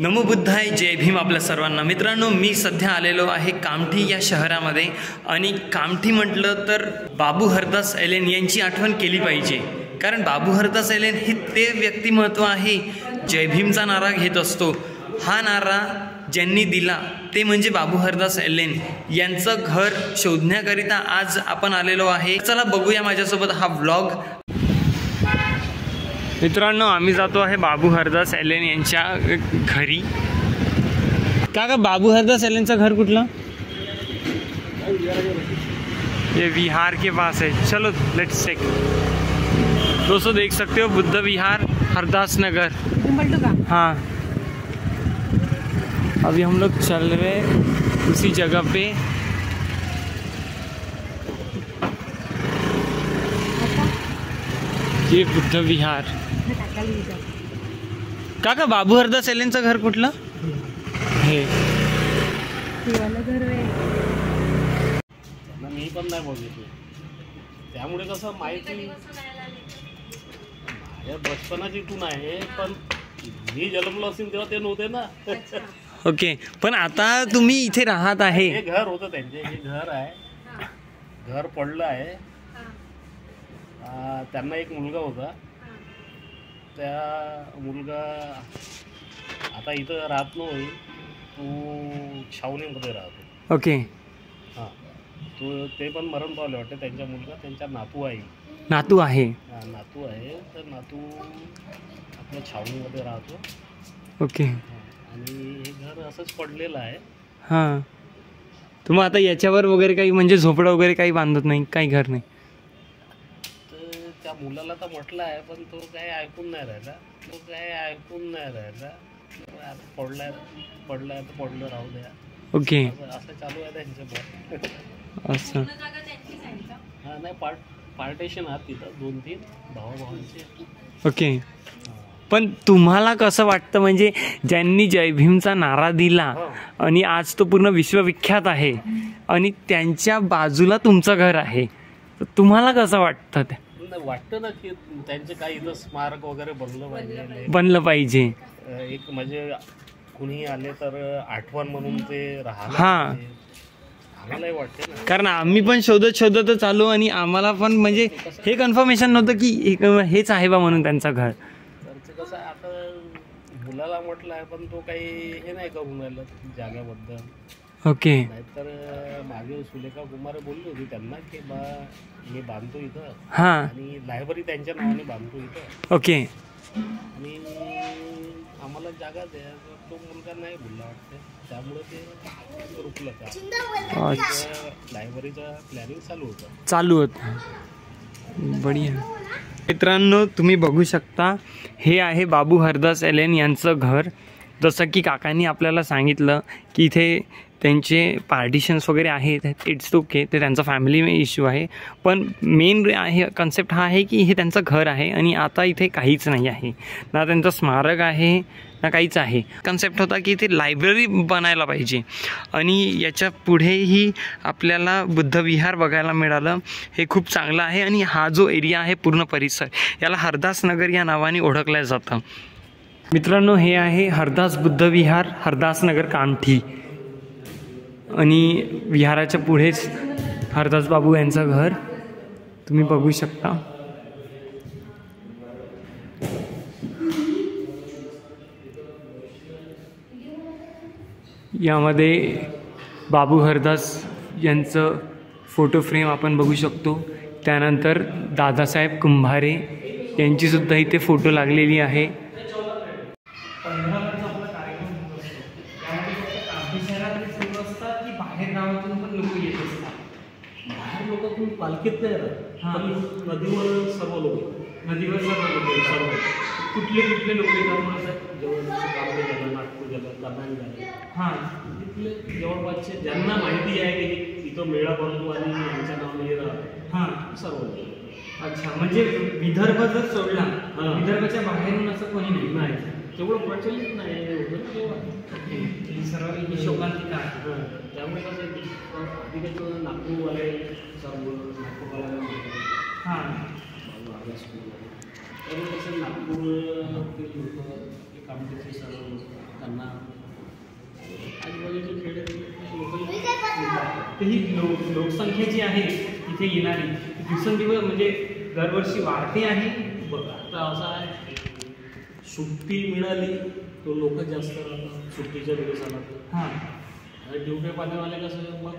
नमो बुद्धाय जय भीम आपल्या सर्वांना. मित्रांनो मी सध्या आलेलो आहे कामठी या शहरामध्ये. आणि कामठी म्हटलं तर बाबू हरदास एलेन यांची आठवण केली पाहिजे. कारण बाबू हरदास एलेन हे ते व्यक्तिमत्व आहे जय भीमचा नारा घेत असतो. हा नारा ज्यांनी दिला ते म्हणजे बाबू हरदास एलेन यांचं घर शोधण्याकरिता आज आपण आलेलो आहे. चला बघूया माझ्यासोबत हा व्लॉग मित्रांनो आम्ही जातो आहे बाबू हरदास एलेन यांच्या घरी. का का बाबू हरदास एलेनचं घर कुठलं? ये विहार के पास है चलो लेट्स चेक दोस्तों देख सकते हो बुद्ध विहार हरदास नगर. हाँ. अभी हम लोग चल रहे उसी जगह पे. ये बुद्ध विहार. काका बाबू हरदास एलेनचं घर कुठलं? हे. मी पण नाही बघितलं. त्यामुळे कसं माहिती माझ्या बचपनाची टून आहे पण मी जन्मलो असेल तेव्हा ते नव्हते ना. ओके पण आता तुम्ही इथे राहत आहे. हे घर होतं त्यांचे हे घर आहे. घर पडलं आहे. त्यांना एक मुलगा होता. त्या मुलगा आता इथं राहत नाही तो छावणीमध्ये राहतो. ओके. हां. तो ते पण मरण पावले वाटते. त्यांच्या मुलगा त्यांच्या नातू आहे. नातू आहे. हा, नातू आहे. तर नातू आपल्या छावणीमध्ये राहतो. ओके. आणि हे घर असंच पडलेलं आहे. हां. तुम्ही आता याच्यावर वगैरे काही म्हणजे झोपडं वगैरे काही बांधत नाही? काही घर नाही? मुलाला तर म्हटलं आहे पण तो काही ऐकून नाही राहिला. तो काही ऐकून नाही राहिला. आता पडलाय पडलाय तर पडलं राहू द्या. ओके. असं चालू आहे त्यांचं पण असं हा नाही पार्ट पार्टेशन आहात तिथं दोन तीन भावाभावांचे. ओके. पण तुम्हाला कसं वाटतं म्हणजे ज्यांनी जय भीमचा नारा दिला. आणि आज तो पूर्ण विश्वविख्यात आहे आणि त्यांच्या बाजूला तुमचं घर आहे तर तुम्हाला कसं वाटतं ते? वाटतं ना की त्यांचे काही इथं स्मारक वगैरे बनलं पाहिजे. बनलं पाहिजे. एक म्हणजे कुणी आले तर आठवण म्हणून ते हा. वाटते ना. कारण आम्ही पण शोधत शोधतच आलो आणि आम्हाला पण म्हणजे हे कन्फर्मेशन नव्हतं की एक- हेच आहे बा म्हणून त्यांचं घर. कसं आता मुलाला म्हटलं आहे पण तो काही हे नाही करून राहिला जाग्याबद्दल ओके. नाहीतर मागे सुलेखा कुमार बोलली होती त्यांना की बा मी बांधतो इथं. हां. आणि लायब्ररी त्यांच्या नावाने बांधतो इथं. ओके. आणि आम्हाला जागा द्या. तो मुलगा नाही बोलला वाटते. त्यामुळे ते रुकलं का? लायब्ररीचं प्लॅनिंग चालू होतं. चालू होतं. बढिया. मित्रांनो तुम्ही बघू शकता हे आहे बाबू हरदास एलेन यांचं घर. जसं की काकांनी आपल्याला सांगितलं की इथे त्यांचे पार्टिशन्स वगैरे आहेत इट्स ओके ते त्यांचा फॅमिली इश्यू आहे. पण मेन आहे कन्सेप्ट हा आहे की हे त्यांचं घर आहे आणि आता इथे काहीच नाही आहे. ना त्यांचं स्मारक आहे ना काहीच आहे. कन्सेप्ट होता की इथे लायब्ररी बनायला पाहिजे. आणि याच्या पुढेही आपल्याला बुद्धविहार बघायला मिळालं. हे खूप चांगलं आहे आणि हा जो एरिया आहे पूर्ण परिसर याला हरदास नगर या नावाने ओळखलं जातं. मित्रांनो हे आहे हरदास बुद्धविहार विहार हरदासनगर कामठी. आणि विहाराच्या पुढेच हरदास बाबू यांचं घर. तुम्ही बघू शकता. यामध्ये बाबू हरदास यांचं फोटो फ्रेम आपण बघू शकतो. त्यानंतर दादासाहेब कुंभारे यांचीसुद्धा इथे फोटो लागलेली आहे. बाहेर गावातून पण लोक येत असतात. बाहेर लोक तुम्ही पालखीत नाही हा. राहत पण नदीवर सर्व लोक नदीवर सर्व लोक येतात. कुठले कुठले लोक येतात मला सांग? जवळचे कांबळे झालं नागपूर झालं कर्नाल झालं. हां. तिथले जवळपासचे ज्यांना माहिती आहे की इथं मेळा भरतो आणि यांच्या नावाने हे राहतं हां. सर्व लोक अच्छा म्हणजे विदर्भ जर सोडला हां. विदर्भाच्या बाहेरून असं कोणी नाही. नाही. तेवढं प्रचलित नाही एवढं. ही सर्व हिशोबांतिका आहे. हां. त्यामुळे कसं आहे की, तिथे तो नागपूरवाले सर्व नागपूरवाले हां. त्यामुळे कसं नागपूर लोक कामटीचे सर्व त्यांना आजूबाजूचे खेळ ही लोक लोकसंख्या जी आहे इथे येणारी दिवसेंदिवस म्हणजे दरवर्षी वाढते आहे. बघ आता असं आहे सुट्टी मिळाली तो लोक जास्त राहतात सुट्टीच्या दिवसाला हां. ड्युटी पाण्यावाले कसं मग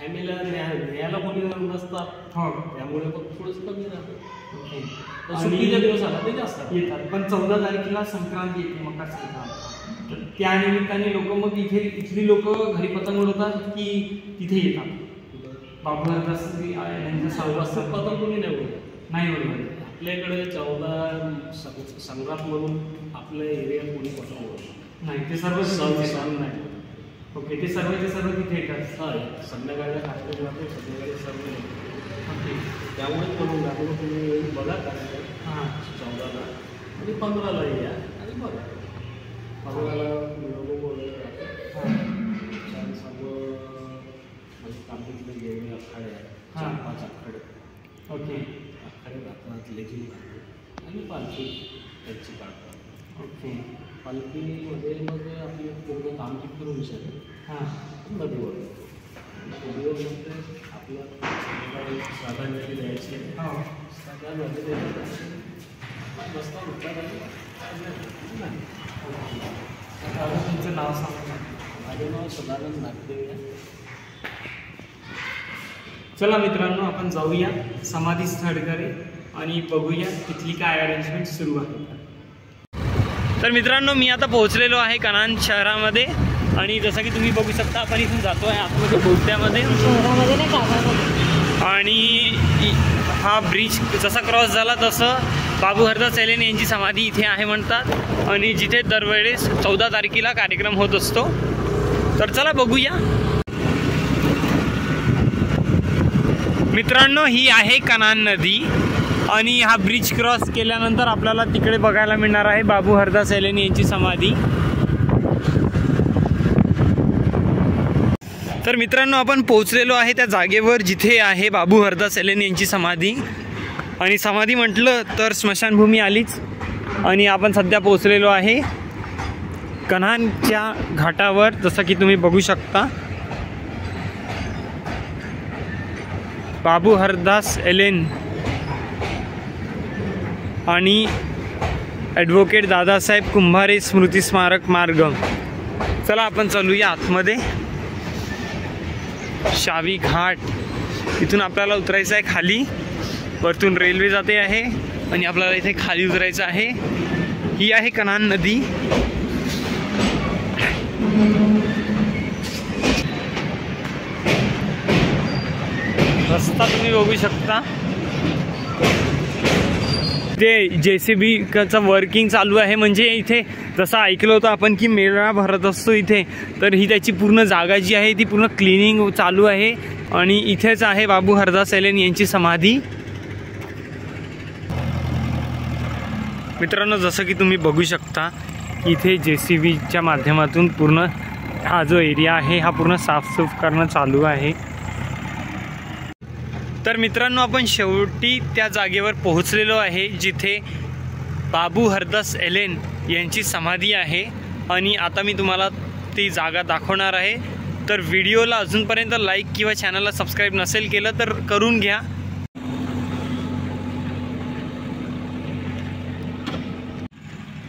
फॅमिलीला न्या न्यायला कोणी नसतात. हो. त्यामुळे मग थोडंसं कमी राहतं सुट्टीच्या दिवसाला ते जास्त. येतात. पण चौदा तारखेला संक्रांती येते मकर संक्रांत. तर त्या निमित्ताने लोक मग इथे इथली लोक घरी पतंग उडवतात की तिथे येतात. बाबू हरदास यांचं सावकाश पतंग कोणी नाही उडवत. नाही बरोबर आपल्याकडे चौदा संघात म्हणून आपल्या एरियात कोणी उडवत नाही. ते सर्व सण सण नाही. ओके ते सर्वचे सर्व तिथे येतात. हा संध्याकाळी कार्यक्रम राहतो संध्याकाळी सर्व. ओके. त्यामुळे म्हणून त्यामुळे तुम्ही बघा कार्यक्रम. हां. चौदाला. आणि पंधराला या. आणि बघा. पंधराला मिरवणूक वगैरे हां. छान सर्व म्हणजे जेवढे आखाडे. आहेत हां. चार पाच आखाडे. ओके. राहतात आणि पालखी त्यांची काढतात ओके पालखीमध्ये मग आपली पूर्ण कामटी फिरून जाते हाँ. नदीवर नदीवर आपलं सकाळी साधा नदी द्यायची हो साधा नदी द्यायची रस्ता उतार नाही तुमचं नाव सांगा माझं नाव सदानंद नागदेव आहे चला मित्रांनो आपण जाऊया समाधी स्थळकडे आणि बघूया तिथली काय अरेंजमेंट सुरू आहे. तर मित्रांनो मी आता पोहोचलेलो आहे कनान शहरामध्ये आणि जसं की तुम्ही बघू शकता आपण इथून जातो आहे आतमध्ये बोगद्यामध्ये आणि हा ब्रिज जसा क्रॉस झाला तसं बाबू हरदास एलेन यांची समाधी इथे आहे म्हणतात. आणि जिथे दरवेळेस चौदा तारखेला कार्यक्रम होत असतो. तर चला बघूया. मित्रांनो ही आहे कनान नदी आणि हा ब्रिज क्रॉस केल्यानंतर आपल्याला तिकडे बघायला मिळणार आहे बाबू हरदास सैलेनी यांची समाधी. तर मित्रांनो आपण पोहोचलेलो आहे त्या जागेवर जिथे आहे बाबू हरदास सैलेनी यांची समाधी. आणि समाधी म्हटलं तर स्मशानभूमी आलीच आणि आपण सध्या पोहोचलेलो आहे कन्हानच्या घाटावर जसं की तुम्ही बघू शकता. बाबू हरदास एलेन आणि ॲडव्होकेट दादासाहेब कुंभारे स्मृती स्मारक मार्ग. चला आपण चालूया आतमध्ये. शावी घाट. इथून आपल्याला उतरायचं आहे खाली. वरतून रेल्वे जाते आहे आणि आपल्याला इथे खाली उतरायचं आहे. ही आहे कनान नदी. रस्ता तुम्ही बघू शकता. ते जे सी बीचं वर्किंग चालू आहे. म्हणजे इथे जसं ऐकलं होतं आपण की मेळा भरत असतो इथे. तर ही त्याची पूर्ण जागा जी आहे ती पूर्ण क्लिनिंग चालू आहे. आणि इथेच आहे बाबू हरदास सेलेन यांची समाधी. मित्रांनो जसं की तुम्ही बघू शकता इथे जे सी बीच्या माध्यमातून पूर्ण हा जो एरिया आहे हा पूर्ण साफसूफ करणं चालू आहे. तर मित्रांनो आपण शेवटी त्या जागेवर पोहोचलेलो आहे जिथे बाबू हरदास एलेन यांची समाधी आहे. आणि आता मी तुम्हाला ती जागा दाखवणार आहे. तर व्हिडिओला अजूनपर्यंत लाईक किंवा चॅनलला सबस्क्राईब नसेल केलं तर करून घ्या.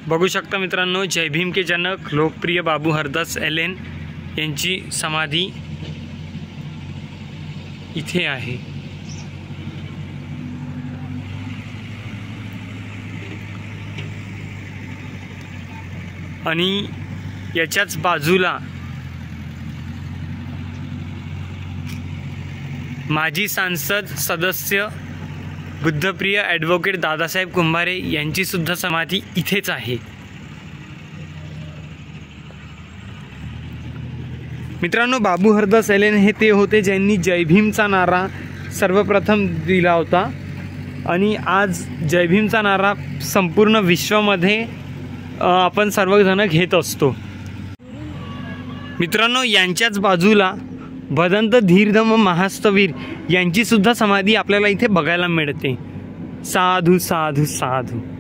बघू शकता मित्रांनो जय भीम के जनक लोकप्रिय बाबू हरदास एलेन यांची समाधी इथे आहे. आणि याच्याच बाजूला माजी सांसद सदस्य बुद्धप्रिय ॲडव्होकेट दादासाहेब कुंभारे यांचीसुद्धा समाधी इथेच आहे. मित्रांनो बाबू हरदास एलेन हे ते होते ज्यांनी जय भीमचा नारा सर्वप्रथम दिला होता. आणि आज जयभीमचा नारा संपूर्ण विश्वामध्ये आपण सर्वजण घेत असतो. मित्रांनो यांच्याच बाजूला भदंत धीरधम महास्तवीर यांची सुद्धा समाधी आपल्याला इथे बघायला मिळते. साधू साधू साधू.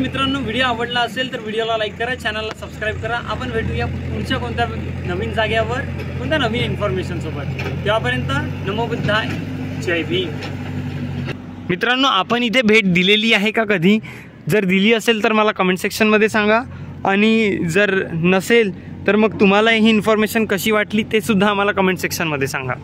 मित्रांनो व्हिडिओ आवडला असेल तर व्हिडिओला लाईक करा चॅनलला सबस्क्राईब करा. आपण भेटूया पुढच्या कोणत्या नवीन जागेवर कोणत्या नवीन इन्फॉर्मेशनसोबत त्यापर्यंत तेव्हापर्यंत नमो बुद्धाय. जय भीम. मित्रांनो आपण इथे भेट दिलेली आहे का कधी? जर दिली असेल तर मला कमेंट सेक्शनमध्ये सांगा. आणि जर नसेल तर मग तुम्हाला ही इन्फॉर्मेशन कशी वाटली ते सुद्धा आम्हाला कमेंट सेक्शनमध्ये सांगा.